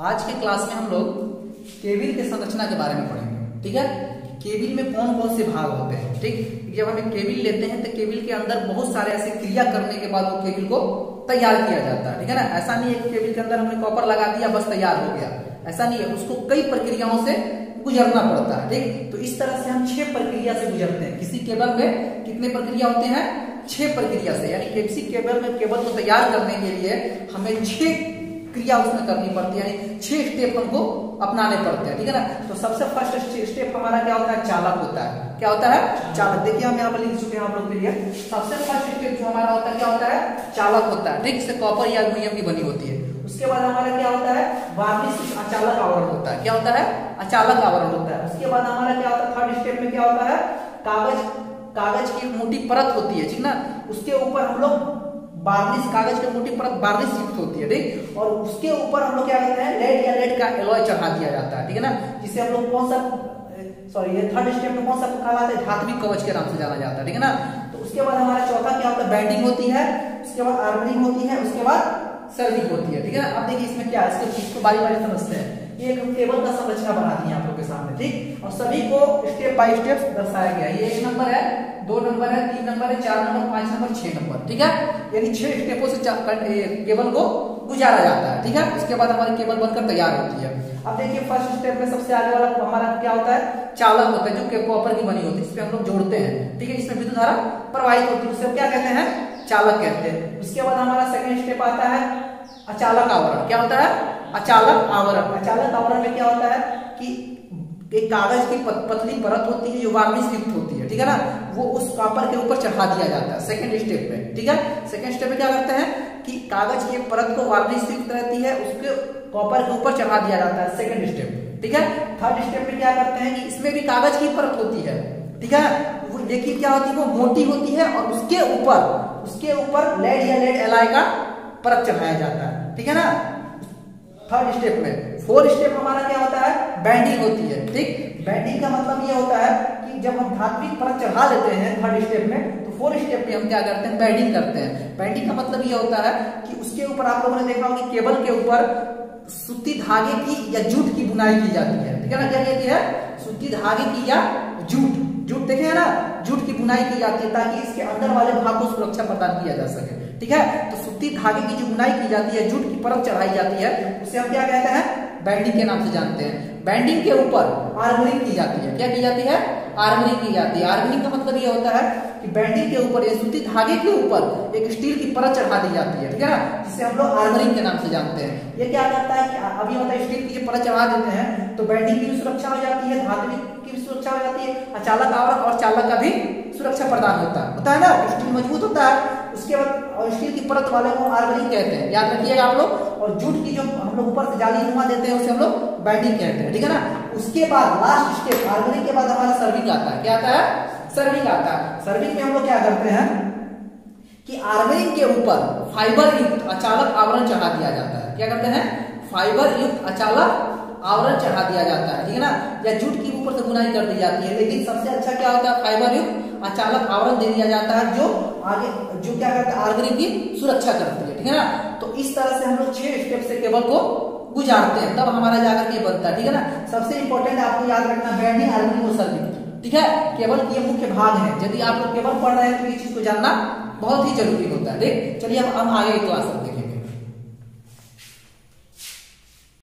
आज के क्लास में हम लोग केबिल के संरचना के बारे में पढ़ेंगे, ठीक है? केबिल में कौन कौन से भाग होते हैं, ठीक? जब हम एक केबिल लेते हैं तो केबिल के अंदर बहुत सारे ऐसे क्रिया करने के बाद वो केबिल को तैयार किया जाता है, ठीक है ना? ऐसा नहीं है केबिल के अंदर हमने कॉपर लगा दिया, बस तैयार हो गया। ऐसा नहीं है, उसको कई प्रक्रियाओं से गुजरना पड़ता है, ठीक? तो इस तरह से हम छह प्रक्रिया से गुजरते हैं। किसी केबल में कितने प्रक्रिया होते हैं? छह प्रक्रिया से, यानी केबल में केबल को तैयार करने के लिए हमें छह क्रिया उसमें करनी पड़ती है, यानी छह स्टेप हमको अपनाने पड़ते हैं, ठीक है ना? तो सबसे फ़र्स्ट स्टेप हमारा क्या होता है? चालक होता है। क्या होता है? चालक। देखिए हम यहाँ पर लिख चुके हैं आप लोग के लिए। सबसे फ़र्स्ट स्टेप जो हमारा होता है, क्या होता है? चालक होता है। ठीक से कॉपर या एल्यूमिनियम की बनी होती है। उसके बाद हमारा क्या होता है? वार्निश अचालक आवरण होता है। क्या होता है? अचालक आवरण होता है। उसके बाद हमारा क्या होता है? थर्ड स्टेप में क्या होता है? कागज़ कागज़ की मोटी परत होती है, ठीक ना? उसके ऊपर हम लोग बार्निश कागज़ के मोटी परत बार्निश युक्त होती है, ठीक? और उसके ऊपर हम लोग क्या करते हैं लेड या लेड का एलॉय चढ़ा दिया जाता है, ठीक है ना? जिसे हम लोग कौन सा सॉरी ये थर्ड स्टेप में कौन सा कहलाता है? धात्विक कवच के नाम से जाना जाता है, ठीक है ना? तो उसके बाद हमारा चौथा क्या होता है? बैंडिंग होती है, उसके बाद आर्मरिंग होती है, उसके बाद सर्विंग होती है, ठीक है? ना अब देखिए इसमें क्या है? इसको बारी बारी समझते हैं। ये एक केबल का संरचना बना दी आप लोग के सामने, ठीक? और सभी को स्टेप बाय स्टेप दर्शाया गया ये एक नंबर है, दो नंबर है, तीन नंबर है, चार नंबर, पाँच नंबर, छह नंबर, ठीक है? यानी छह स्टेपों से केबल को गुजारा जाता है, ठीक है? उसके बाद हमारी केबल बनकर तैयार होती है। अब देखिए फ़र्स्ट स्टेप में सबसे आगे वाला हमारा क्या होता है? चालक होता है, जो कॉपर की बनी होती है इसमें हम लोग जोड़ते हैं, ठीक है? इसमें विद्युत धारा प्रवाहित होती है, उसे क्या कहते हैं? चालक कहते हैं। उसके बाद हमारा सेकेंड स्टेप आता है, अचालक आवरण, क्या होता है? अचालक आवरण। अचालक आवरण में क्या होता है कि एक कागज़ की पतली परत होती है जो वार्निश युक्त होती है, ठीक है ना? वो उस कॉपर के ऊपर चढ़ा दिया जाता है सेकंड स्टेप में, ठीक है? सेकंड स्टेप में क्या करते हैं कि कागज़ की परत को वार्निश युक्त रहती है, उसके कॉपर के ऊपर चढ़ा दिया जाता है सेकंड स्टेप ठीक है? थर्ड स्टेप में क्या करते हैं कि इसमें भी कागज़ की परत होती है, ठीक है? वो देखिए क्या होती है, वो मोटी होती है और उसके ऊपर उसके ऊपर लेड या लेड एलाई का परत चढ़ाया जाता है, ठीक है ना? थर्ड स्टेप में। फोर्थ स्टेप हमारा क्या होता है? बैंडिंग होती है। ठीक? बैंडिंग का मतलब ये होता है कि जब हम धात्विक परत चढ़ा लेते हैं थर्ड स्टेप में तो फोर्थ स्टेप में हम क्या करते हैं? बैंडिंग करते हैं। बैंडिंग का मतलब ये होता है कि उसके ऊपर आप लोगों ने देखा होगा केबल के ऊपर सूती धागे की या जूट की बुनाई की जाती है। ठीक है ना? क्या कहती है? सूती धागे की या जूट। जूट देखे ना, जूट की बुनाई की जाती है ताकि इसके अंदर वाले भाग को सुरक्षा प्रदान किया जा सके। ठीक है? तो सूती धागे की जो बुनाई की जाती है, जूट की परत चढ़ाई जाती है, उसे हम क्या कहते हैं? बैंडिंग के नाम से जानते हैं। बैंडिंग के ऊपर आर्मरिंग की जाती है। क्या की जाती है? आर्मरिंग की जाती है। आर्मरिंग का मतलब ये होता है कि बैंडिंग के ऊपर या सूती धागे के ऊपर एक स्टील की परत चढ़ा दी जाती है। ठीक है ना? जिसे हम लोग आर्मरिंग के नाम से जानते हैं। ये क्या करता है कि अभी होता है स्टील की परत चढ़ा देते हैं तो बैंडिंग की सुरक्षा हो जाती है धात्विक की भी सुरक्षा हो जाती है, अचालक आवरण और चालक का भी सुरक्षा प्रदान होता है। होता है ना? स्टील मज़बूत होता है। उसके बाद स्टील की परत वाले को आर्मरिंग कहते हैं। याद रखिएगा आप लोग, और जूट की जो हम लोग ऊपर से जाली नुमा देते हैं, उसे हम लोग बैंडिंग कहते हैं, ठीक है ना? उसके बाद लास्ट स्टेप आर्मरिंग के बाद हमारा सर्विंग आता है। क्या आता है? सर्विंग आता है। सर्विंग में हम लोग क्या करते हैं कि आर्मरिंग के ऊपर फाइबर युक्त अचालक आवरण चढ़ा दिया जाता है। क्या करते हैं? फाइबर युक्त अचालक आवरण चढ़ा दिया जाता है, ठीक है ना? या जूट की ऊपर से बुनाई कर दी जाती है। लेकिन सबसे अच्छा क्या होता है? फाइबर युक्त अचालक आवरण दे दिया जाता है जो आगे, जो क्या करता है आर्गनिक की सुरक्षा करती है, ठीक है ना? तो इस तरह से हम लोग छह स्टेप से केबल को गुजारते हैं, तब हमारा जाकर के बनता है, ठीक है ना? सबसे इंपॉर्टेंट आपको याद रखना बैंडिंग आर्गनिक और सर्विंग ठीक है? केबल ये मुख्य भाग है। यदि आप लोग केबल पढ़ रहे हैं तो ये चीज़ को जानना बहुत ही ज़रूरी होता है, देख, चलिए हम आगे क्लास